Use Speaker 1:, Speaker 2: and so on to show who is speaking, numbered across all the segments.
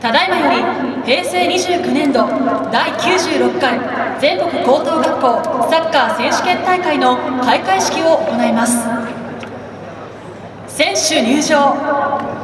Speaker 1: ただいまより平成29年度第96回全国高等学校サッカー選手権大会の開会式を行います。選手入場。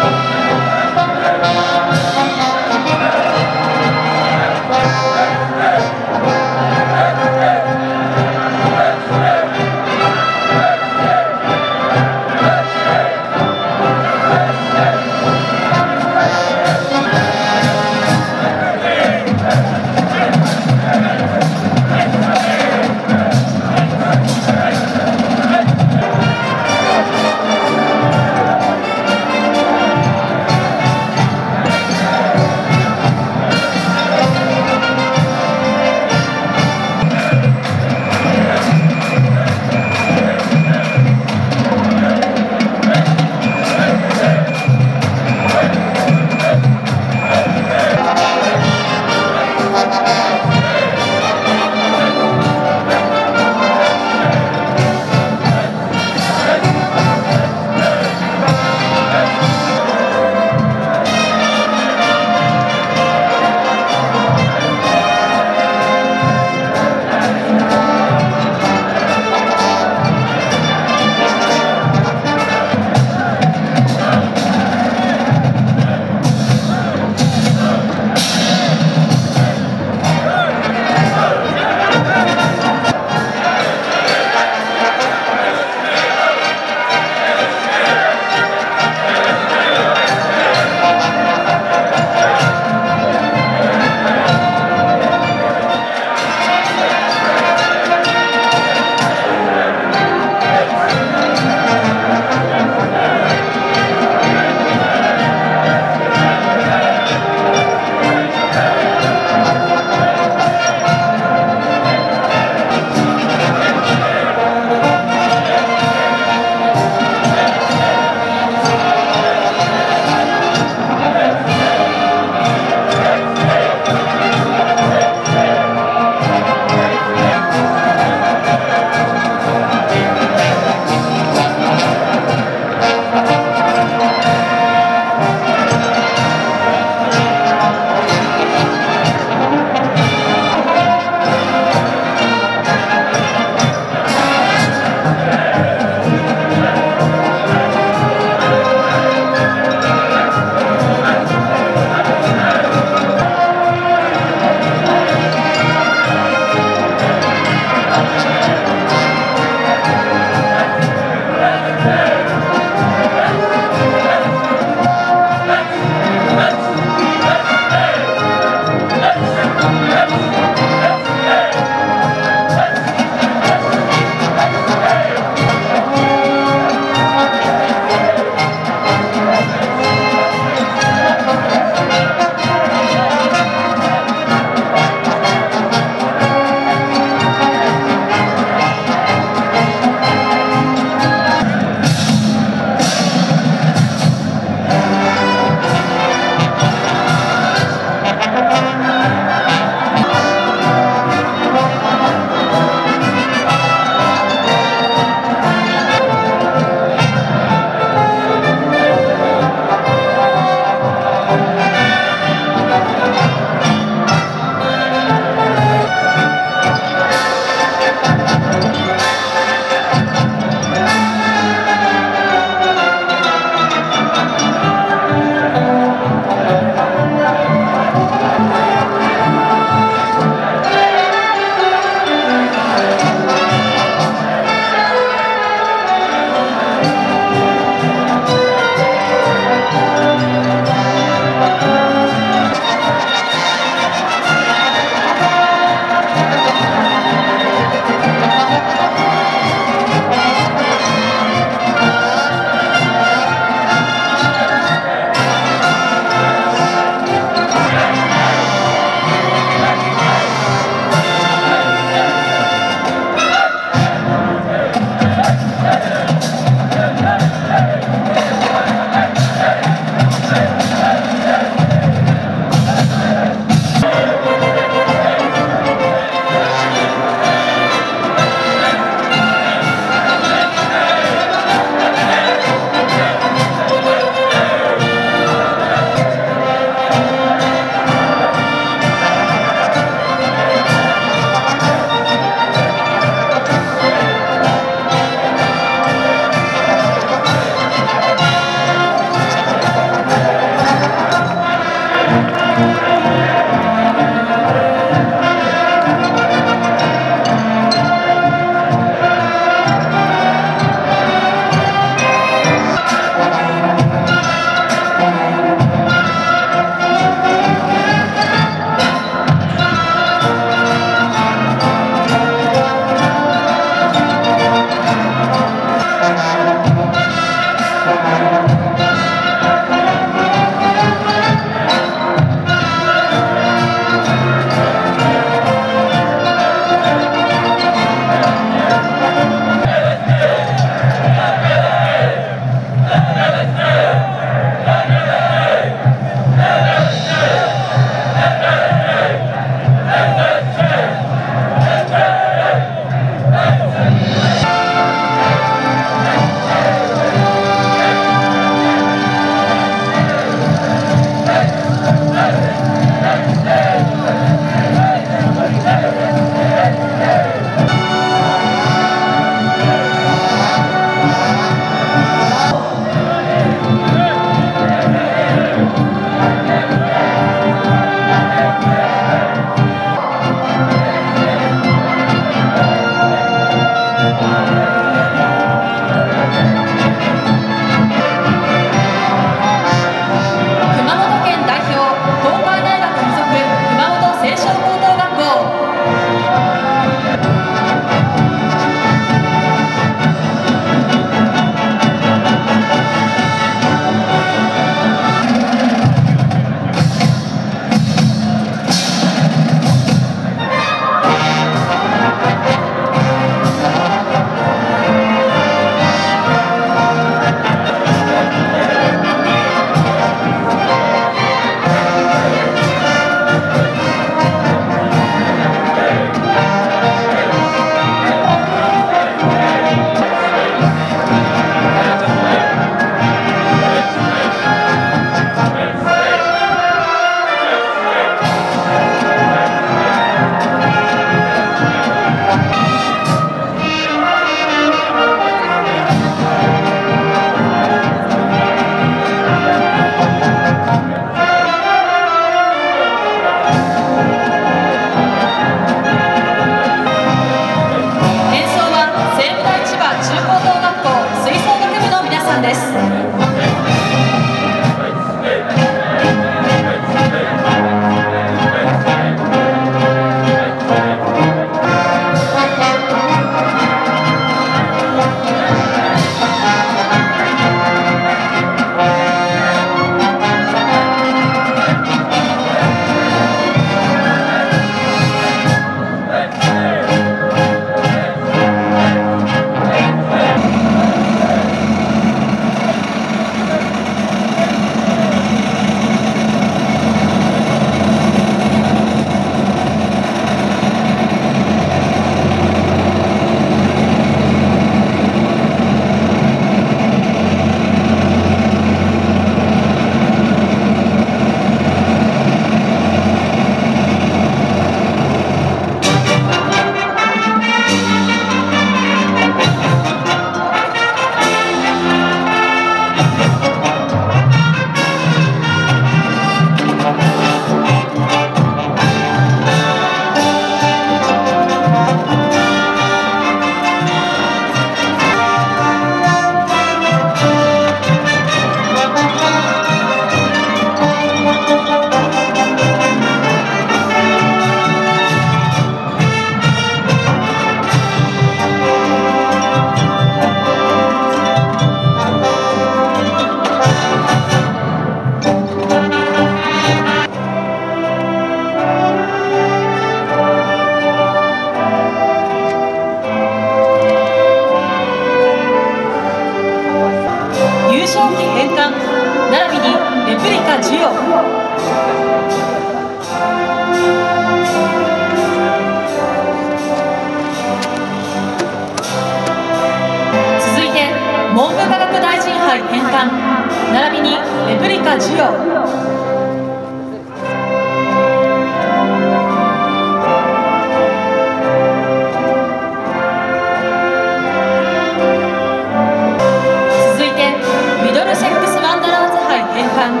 Speaker 1: 円盤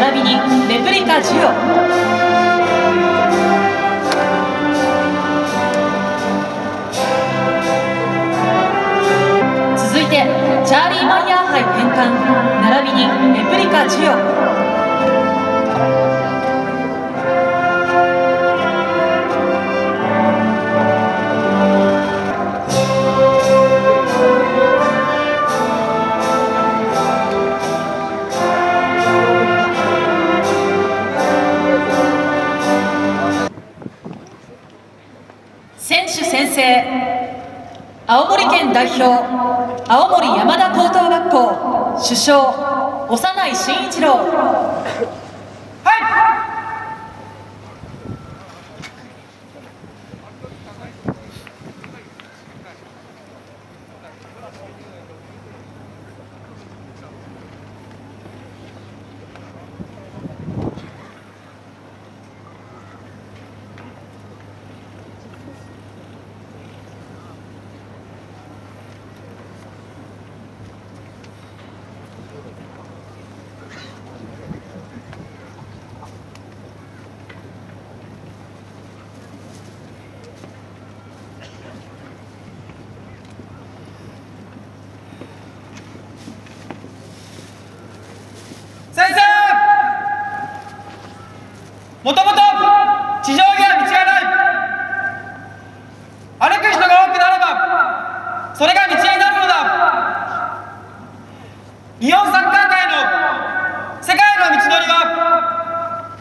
Speaker 1: 並びにレプリカ授与続いてチャーリー・マイヤー杯返還並びにレプリカ授与首相長内慎一郎
Speaker 2: 先生もともと地上には道がない歩く人が多くなればそれが道になるのだ日本サッカー界の世界の道のりは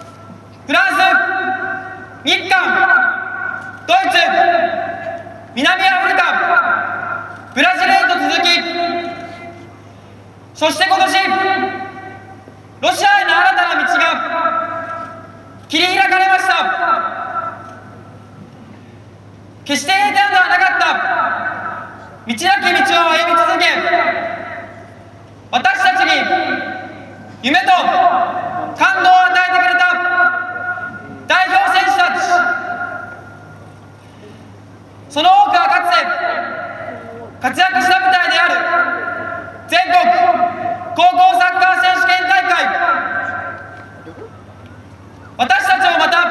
Speaker 2: フランス日韓ドイツ南アフリカブラジルへと続きそして今年ロシアへの新たな道が切り開かれました決して平坦ではなかった道なき道を歩み続け私たちに夢と感動を与えてくれた代表選手たちその多くはかつて活躍した舞台である全国高校サッカー選手権大会私たちもまた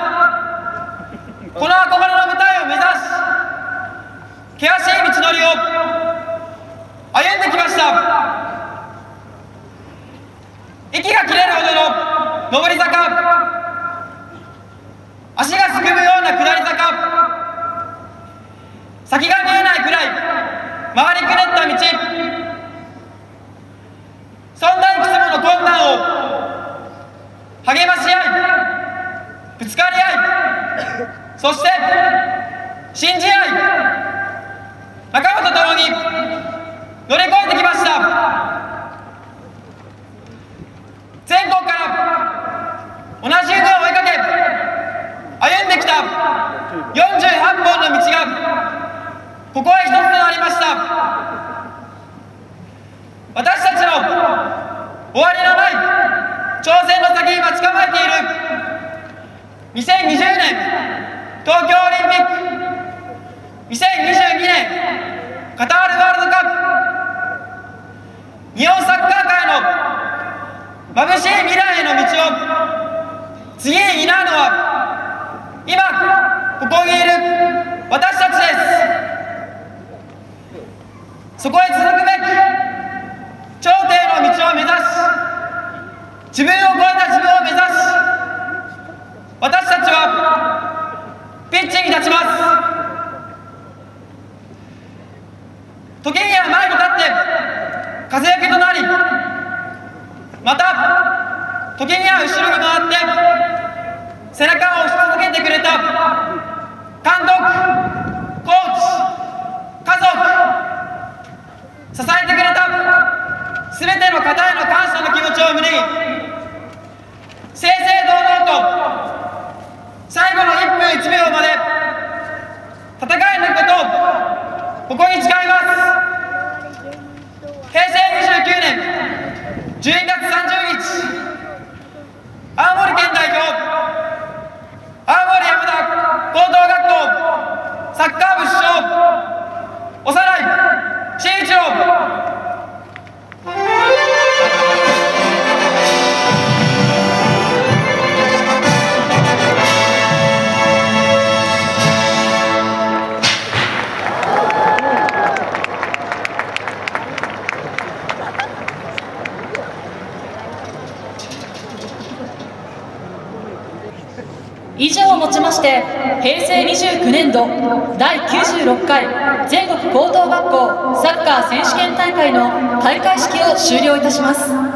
Speaker 2: この憧れの舞台を目指し険しい道のりを歩んできました息が切れるほどの上り坂足がすくむような下り坂先が見えないくらい回りくねった道そんないくつもの困難を励まし合いぶつかり合いそして信じ合い仲間と共に乗り越えてきました全国から同じ夢を追いかけ歩んできた48本の道がここへ一つとなりました。私たちの終わりのない挑戦の先に待ち構えている2020年東京オリンピック2022年カタールワールドカップ日本サッカー界の眩しい未来への道を次に担うのは今ここにいる私たちです。そこへ続くべき
Speaker 1: 第96回全国高等学校サッカー選手権大会の開会式を終了いたします。